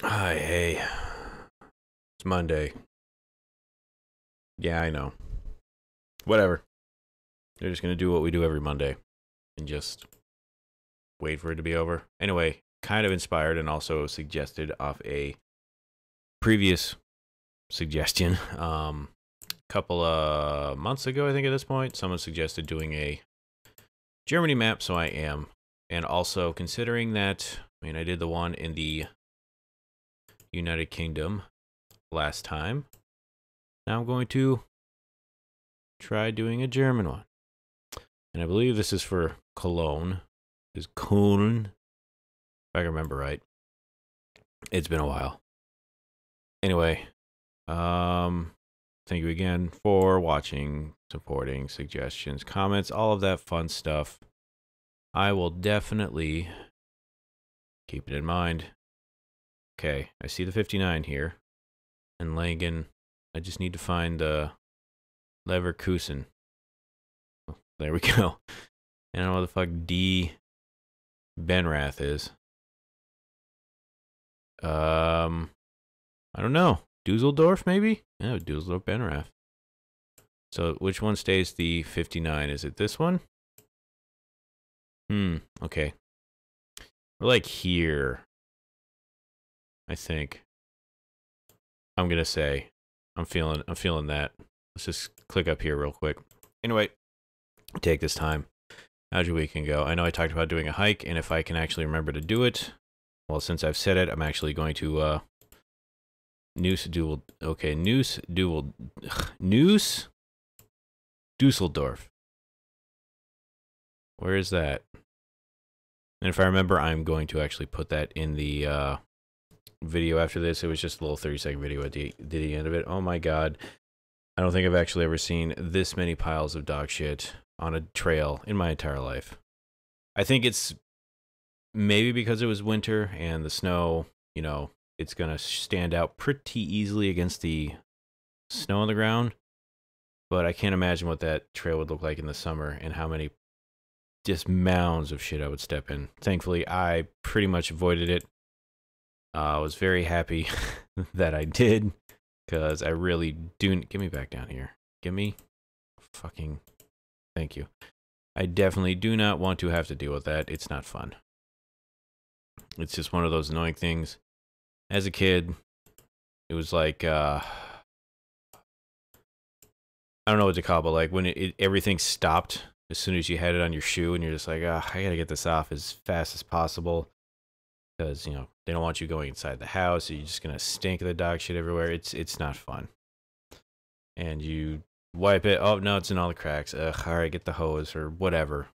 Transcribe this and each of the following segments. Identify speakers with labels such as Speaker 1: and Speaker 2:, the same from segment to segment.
Speaker 1: Hi, hey. It's Monday. Yeah, I know. Whatever. They're just going to do what we do every Monday and just wait for it to be over. Anyway, kind of inspired and also suggested off a previous suggestion. Um, a couple of months ago, I think at this point, someone suggested doing a Germany map, so I am. And also considering that, I mean, I did the one in the United Kingdom last time. Now I'm going to try doing a German one. And I believe this is for Cologne. Is Köln, if I remember right. It's been a while. Anyway, um, thank you again for watching, supporting, suggestions, comments, all of that fun stuff. I will definitely keep it in mind. Okay, I see the 59 here. And Langen, I just need to find the Leverkusen. Oh, there we go. I don't know what the fuck D Benrath is. Um, I don't know. Dusseldorf, maybe? Yeah, Dusseldorf Benrath. So which one stays the 59? Is it this one? Hmm, okay. We're like here. I think. I'm gonna say. I'm feeling I'm feeling that. Let's just click up here real quick. Anyway, take this time. How's your weekend go? I know I talked about doing a hike, and if I can actually remember to do it, well, since I've said it, I'm actually going to uh Noose Duel okay, Noose Duel Noose Dusseldorf. Where is that? And if I remember, I'm going to actually put that in the uh, video after this. It was just a little 30 second video at the, the end of it. Oh my god. I don't think I've actually ever seen this many piles of dog shit on a trail in my entire life. I think it's maybe because it was winter and the snow, you know, it's going to stand out pretty easily against the snow on the ground. But I can't imagine what that trail would look like in the summer and how many just mounds of shit I would step in. Thankfully, I pretty much avoided it. Uh, I was very happy that I did because I really do. Get me back down here. Give me fucking. Thank you. I definitely do not want to have to deal with that. It's not fun. It's just one of those annoying things. As a kid, it was like uh I don't know what to call it, but like when it, it, everything stopped as soon as you had it on your shoe and you're just like, oh, I gotta get this off as fast as possible because you know they don't want you going inside the house. So you're just gonna stink the dog shit everywhere. It's it's not fun. And you wipe it. Oh no, it's in all the cracks. Ugh, all right, get the hose or whatever.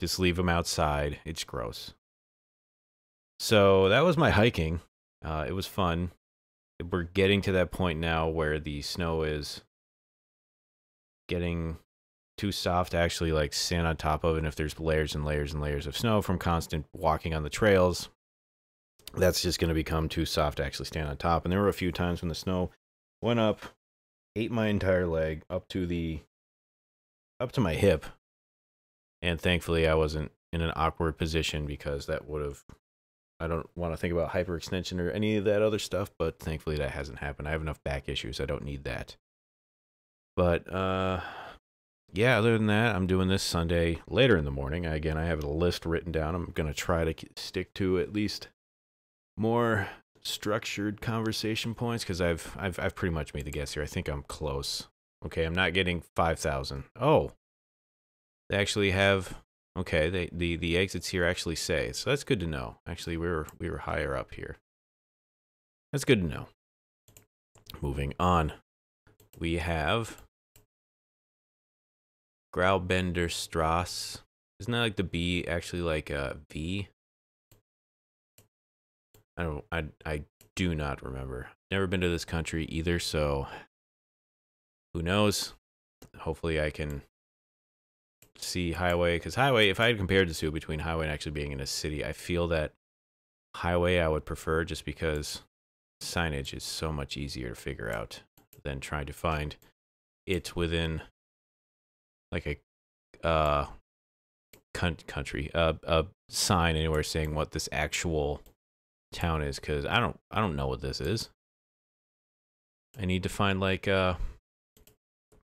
Speaker 1: Just leave them outside. It's gross. So that was my hiking. Uh, it was fun. We're getting to that point now where the snow is getting too soft to actually like stand on top of and if there's layers and layers and layers of snow from constant walking on the trails that's just going to become too soft to actually stand on top. And there were a few times when the snow went up ate my entire leg up to the up to my hip. And thankfully i wasn't in an awkward position because that would have i don't want to think about hyperextension or any of that other stuff but thankfully that hasn't happened. I have enough back issues. I don't need that. But uh yeah, other than that, I'm doing this Sunday later in the morning. Again, I have a list written down. I'm going to try to stick to at least more structured conversation points because I've, I've, I've pretty much made the guess here. I think I'm close. Okay, I'm not getting 5,000. Oh, they actually have, okay, they, the, the exits here actually say. So that's good to know. Actually, we were, we were higher up here. That's good to know. Moving on. We have Graubender Strasse. Isn't that like the B actually like a V? I don't I I do not remember. Never been to this country either, so who knows? Hopefully I can see highway cuz highway if I had compared the two between highway and actually being in a city, I feel that highway I would prefer just because signage is so much easier to figure out than trying to find it within like a uh country uh, a sign anywhere saying what this actual town is because I don't I don't know what this is. I need to find like a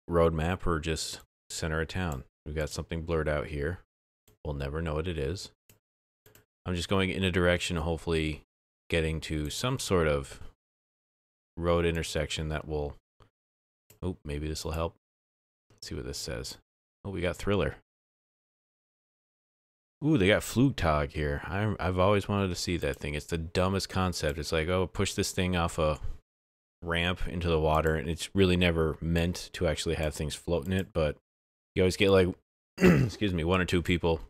Speaker 1: road map or just center of town. We've got something blurred out here. We'll never know what it is. I'm just going in a direction, hopefully getting to some sort of road intersection that will. Oh, maybe this will help. Let's see what this says. Oh, we got Thriller. Ooh, they got Flugtag here. i I've always wanted to see that thing. It's the dumbest concept. It's like, oh, push this thing off a ramp into the water, and it's really never meant to actually have things float in it. But you always get like, excuse me, one or two people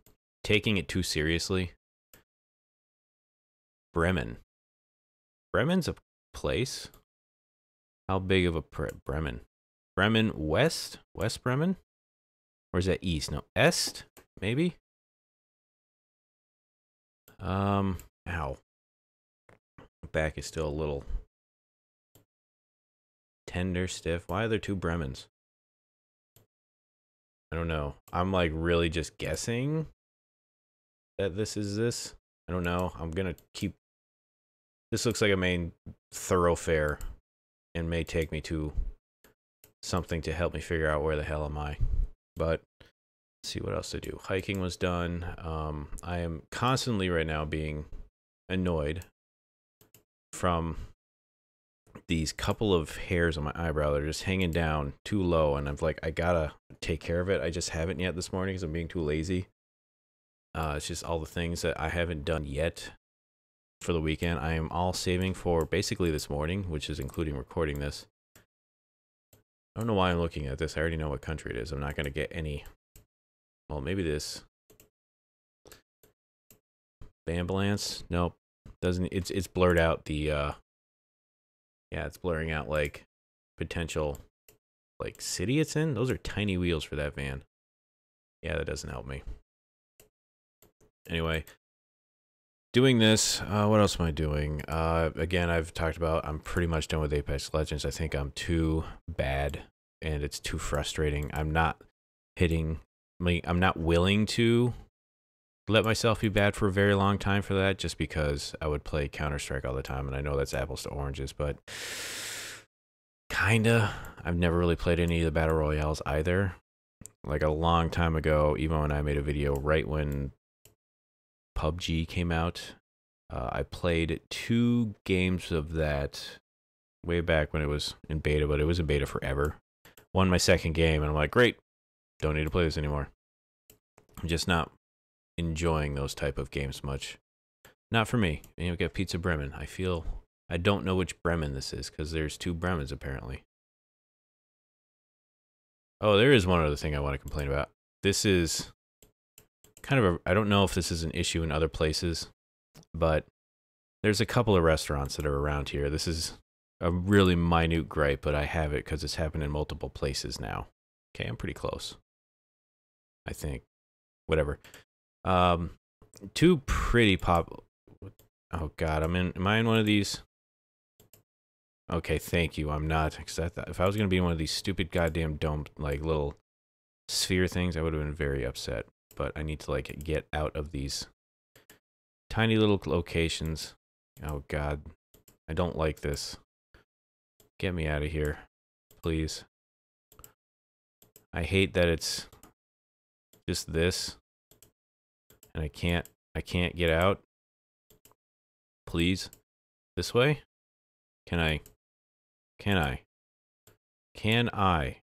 Speaker 1: taking it too seriously. Bremen. Bremen's a place. How big of a pre- Bremen? Bremen West? West Bremen? Or is that East? No, Est? Maybe? Um, ow. Back is still a little tender, stiff. Why are there two Bremens? I don't know. I'm like really just guessing that this is this. I don't know. I'm gonna keep. This looks like a main thoroughfare, and may take me to something to help me figure out where the hell am I. But see what else to do. Hiking was done. Um, I am constantly right now being annoyed from these couple of hairs on my eyebrow that are just hanging down too low, and I'm like, I gotta take care of it. I just haven't yet this morning because I'm being too lazy. Uh, it's just all the things that I haven't done yet for the weekend. I am all saving for basically this morning, which is including recording this. I don't know why I'm looking at this. I already know what country it is. I'm not going to get any well, maybe this. Bambalance? Nope. Doesn't it's it's blurred out the uh Yeah, it's blurring out like potential like city it's in. Those are tiny wheels for that van. Yeah, that doesn't help me. Anyway, doing this, uh, what else am I doing? Uh, again, I've talked about I'm pretty much done with Apex Legends. I think I'm too bad and it's too frustrating. I'm not hitting I'm not willing to let myself be bad for a very long time for that just because I would play Counter Strike all the time. And I know that's apples to oranges, but kinda. I've never really played any of the Battle Royales either. Like a long time ago, even and I made a video right when PUBG came out, uh, I played two games of that way back when it was in beta, but it was in beta forever. Won my second game, and I'm like, great, don't need to play this anymore. I'm just not enjoying those type of games much. Not for me. You know, get Pizza Bremen. I feel I don't know which Bremen this is because there's two Bremens apparently. Oh, there is one other thing I want to complain about. This is kind of a I don't know if this is an issue in other places, but there's a couple of restaurants that are around here. This is a really minute gripe, but I have it because it's happened in multiple places now. Okay, I'm pretty close. I think. Whatever. Um, two pretty pop. Oh God, I'm in. Am I in one of these? Okay, thank you. I'm not. Cause I thought if I was gonna be in one of these stupid goddamn dome like little sphere things, I would have been very upset. But I need to like get out of these tiny little locations. Oh God, I don't like this. Get me out of here, please. I hate that it's just this. And I can't, I can't get out. Please. This way? Can I? Can I? Can I?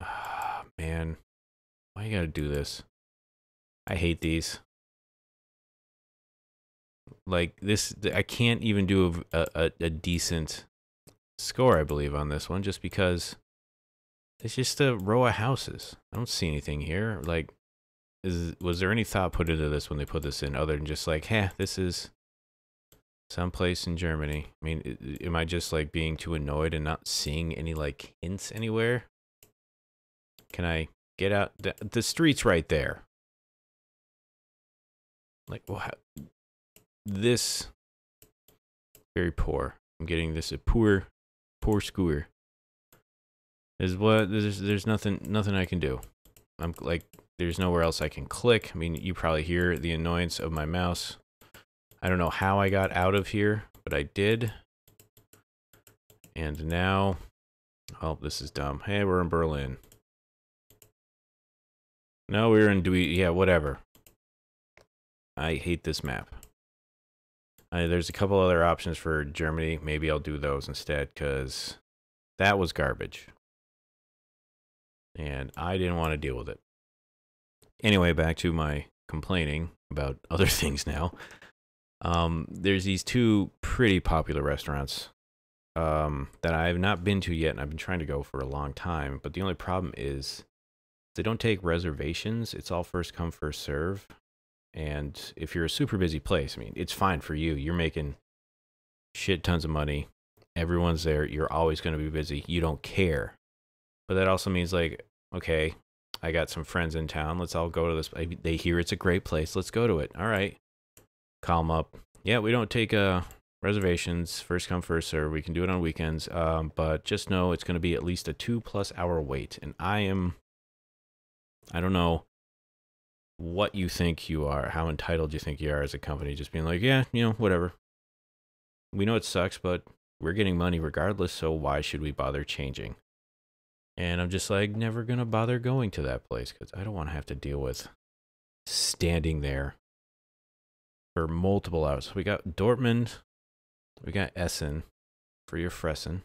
Speaker 1: Ah, man. Why you gotta do this? I hate these. Like this, I can't even do a, a, a decent score, I believe, on this one, just because it's just a row of houses. I don't see anything here. Like, is was there any thought put into this when they put this in, other than just like, hey, this is someplace in Germany? I mean, am I just like being too annoyed and not seeing any like hints anywhere? Can I get out? The, the street's right there. Like, well, how, this very poor. I'm getting this a poor, poor skewer is what there's there's nothing nothing I can do. I'm like there's nowhere else I can click. I mean, you probably hear the annoyance of my mouse. I don't know how I got out of here, but I did. And now, oh, this is dumb. Hey, we're in Berlin. No, we're in Dewey. Yeah, whatever. I hate this map. Uh, there's a couple other options for Germany. Maybe I'll do those instead because that was garbage. And I didn't want to deal with it. Anyway, back to my complaining about other things now. Um, there's these two pretty popular restaurants um, that I have not been to yet, and I've been trying to go for a long time. But the only problem is they don't take reservations. It's all first come, first serve. And if you're a super busy place, I mean, it's fine for you. You're making shit tons of money. Everyone's there. You're always going to be busy. You don't care. But that also means, like, okay, I got some friends in town. Let's all go to this. They hear it's a great place. Let's go to it. All right. Call them up. Yeah, we don't take uh, reservations. First come, first serve. We can do it on weekends. Um, but just know it's going to be at least a two plus hour wait. And I am, I don't know what you think you are, how entitled you think you are as a company, just being like, yeah, you know, whatever. We know it sucks, but we're getting money regardless, so why should we bother changing? And I'm just like, never gonna bother going to that place because I don't want to have to deal with standing there for multiple hours. We got Dortmund, we got Essen for your Fressen.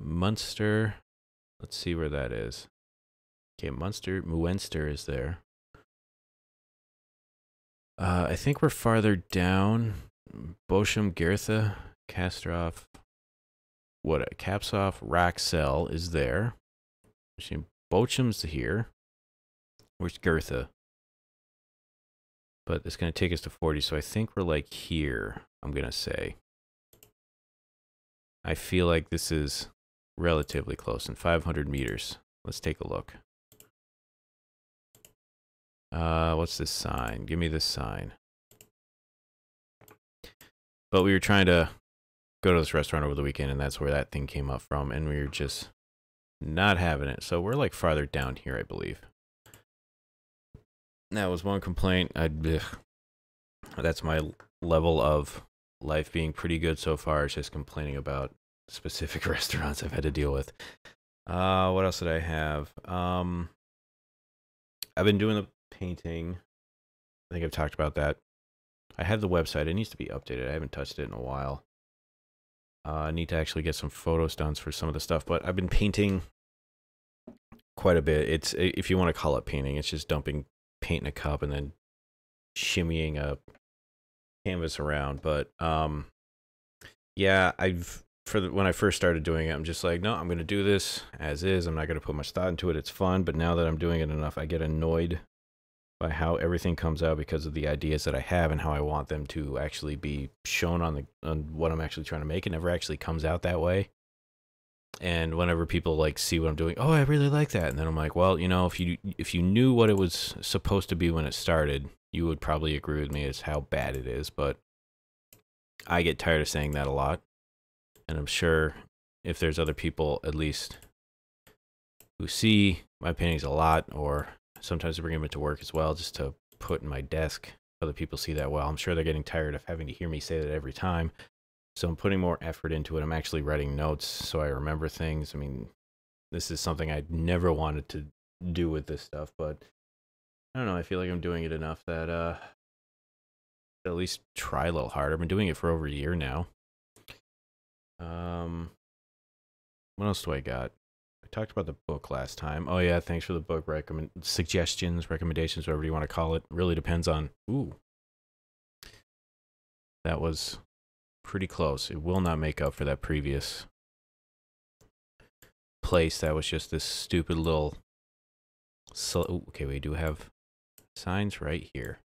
Speaker 1: Munster, let's see where that is. Okay, Munster, Muenster is there. Uh, I think we're farther down. Bochum, Gertha, Castroff, what? A Capsoff, Raxel is there. Bochum's here. Where's Gertha? But it's going to take us to 40, so I think we're like here, I'm going to say. I feel like this is relatively close in 500 meters. Let's take a look. Uh, what's this sign? Give me this sign. But we were trying to go to this restaurant over the weekend, and that's where that thing came up from, and we were just not having it. So we're like farther down here, I believe. That was one complaint. I that's my level of life being pretty good so far. It's just complaining about specific restaurants I've had to deal with. Uh, what else did I have? Um, I've been doing the painting. I think I've talked about that. I have the website. It needs to be updated. I haven't touched it in a while. Uh, I need to actually get some photos done for some of the stuff, but I've been painting quite a bit. It's if you want to call it painting, it's just dumping paint in a cup and then shimmying a canvas around. But um, yeah, I've for the, when I first started doing it, I'm just like, no, I'm gonna do this as is. I'm not gonna put much thought into it. It's fun, but now that I'm doing it enough, I get annoyed by how everything comes out because of the ideas that I have and how I want them to actually be shown on the on what I'm actually trying to make. It never actually comes out that way. And whenever people like see what I'm doing, oh, I really like that, and then I'm like, well, you know, if you if you knew what it was supposed to be when it started, you would probably agree with me as how bad it is. But I get tired of saying that a lot, and I'm sure if there's other people at least who see my paintings a lot or sometimes I bring them into work as well, just to put in my desk. Other people see that well. I'm sure they're getting tired of having to hear me say that every time. So I'm putting more effort into it. I'm actually writing notes so I remember things. I mean, this is something I never wanted to do with this stuff, but I don't know. I feel like I'm doing it enough that uh, at least try a little harder. I've been doing it for over a year now. Um, what else do I got? Talked about the book last time. Oh yeah, thanks for the book recommend suggestions, recommendations, whatever you want to call it. Really depends on ooh. That was pretty close. It will not make up for that previous place that was just this stupid little so okay, we do have signs right here.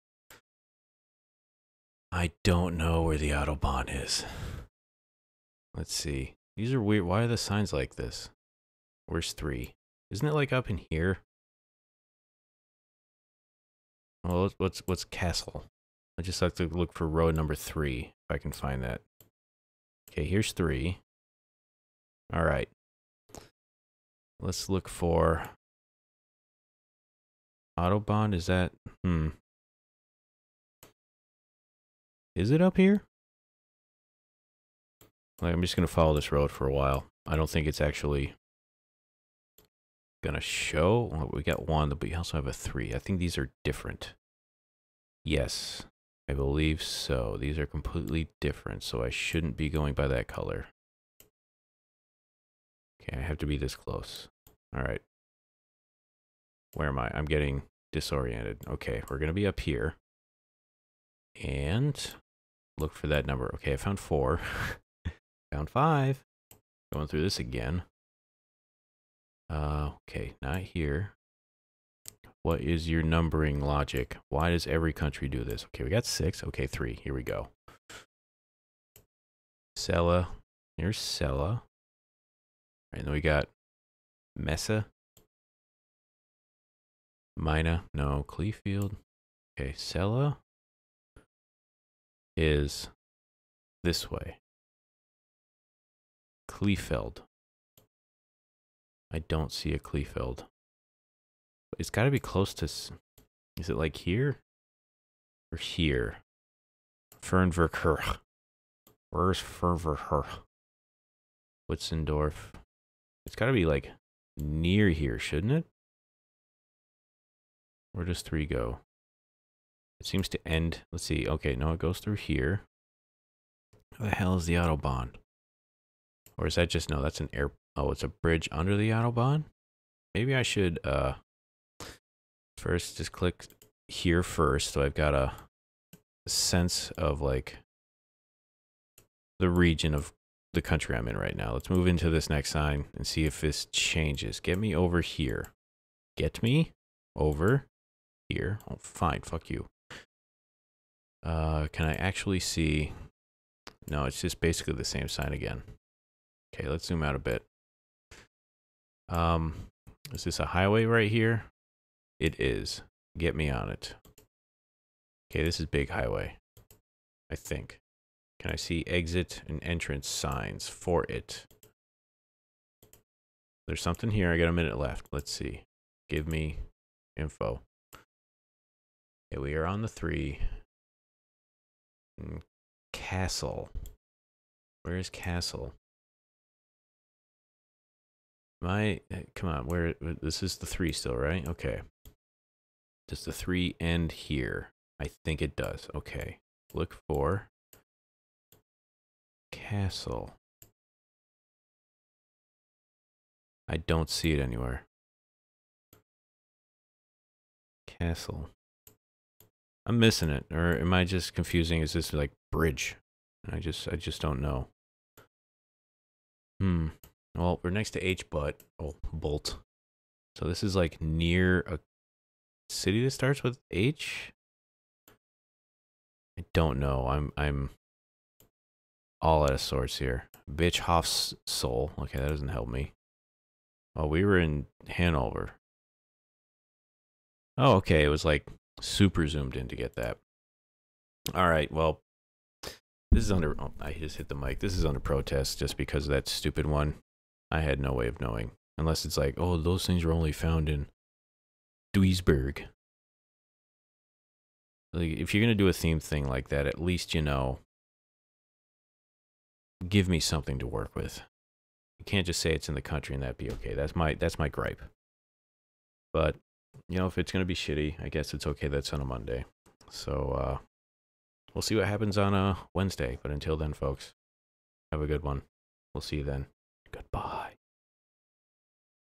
Speaker 1: I don't know where the Autobahn is. Let's see. These are weird. Why are the signs like this? Where's three? Isn't it like up in here? Well, what's what's Kassel? I just have to look for road number three if I can find that. Okay, here's three. All right. let's look for Autobahn. Is that, hmm. Is it up here? Like, I'm just going to follow this road for a while. I don't think it's actually to show. Well, we got one, but we also have a three. I think these are different. Yes, I believe so. These are completely different, so I shouldn't be going by that color. Okay, I have to be this close. All right. Where am I? I'm getting disoriented. Okay, we're going to be up here. And look for that number. Okay, I found four. found five. Going through this again. Uh, okay, not here. What is your numbering logic? Why does every country do this? Okay, we got six. Okay, three. Here we go. Sella. Here's Sella. And then we got Mesa. Mina. No. Cleefield. Okay, Sella is this way. Kleefeld. I don't see a Kleefeld. It's got to be close to. Is it like here? Or here? Fernverkirch. Where's Fernverkirch? Witzendorf. It's got to be like near here, shouldn't it? Where does three go? It seems to end. Let's see. Okay, no, it goes through here. Where the hell is the Autobahn? Or is that just, no, that's an air. Oh, it's a bridge under the Autobahn? Maybe I should, uh, first just click here first. So I've got a sense of like the region of the country I'm in right now. Let's move into this next sign and see if this changes. Get me over here. Get me over here. Oh, fine. Fuck you. Uh, can I actually see? No, it's just basically the same sign again. Okay, let's zoom out a bit. Um, is this a highway right here? It is. Get me on it. Okay, this is big highway. I think. Can I see exit and entrance signs for it? There's something here. I got a minute left. Let's see. Give me info. Okay, we are on the three. Mm, Kassel. Where is Kassel? My, eh, come on, where, this is the three still, right? Okay. Does the three end here? I think it does. Okay. Look for Kassel. I don't see it anywhere. Kassel. I'm missing it, or am I just confusing? Is this like bridge? I just, I just don't know. Hmm. Well, we're next to H, but oh, Bolt. So this is like near a city that starts with H. I don't know. I'm, I'm all out of sorts here. Bitch Hoff's soul. Okay, that doesn't help me. Oh, we were in Hanover. Oh, okay. It was like super zoomed in to get that. All right. Well, this is under. Oh, I just hit the mic. This is under protest just because of that stupid one. I had no way of knowing. Unless it's like, oh, those things are only found in Duisburg. Like, if you're going to do a theme thing like that, at least you know give me something to work with. You can't just say it's in the country and that be okay. That's my that's my gripe. But you know, if it's gonna be shitty, I guess it's okay. That's on a Monday. So uh, we'll see what happens on a Wednesday. But until then, folks, have a good one. We'll see you then. Goodbye.